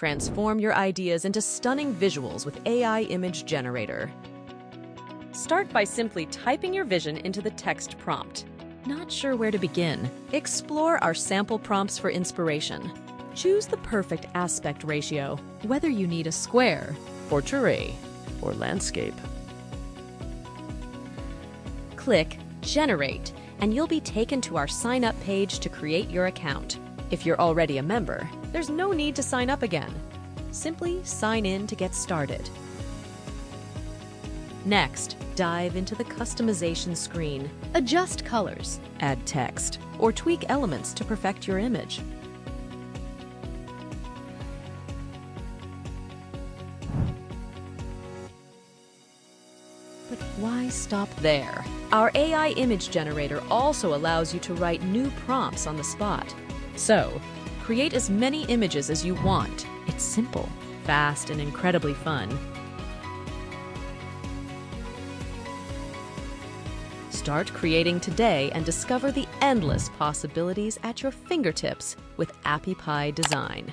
Transform your ideas into stunning visuals with AI Image Generator. Start by simply typing your vision into the text prompt. Not sure where to begin? Explore our sample prompts for inspiration. Choose the perfect aspect ratio, whether you need a square, or portrait, or landscape. Click Generate, and you'll be taken to our sign up page to create your account. If you're already a member, there's no need to sign up again. Simply sign in to get started. Next, dive into the customization screen. Adjust colors, add text, or tweak elements to perfect your image. But why stop there? Our AI image generator also allows you to write new prompts on the spot. So, create as many images as you want. It's simple, fast, and incredibly fun. Start creating today and discover the endless possibilities at your fingertips with Appy Pie Design.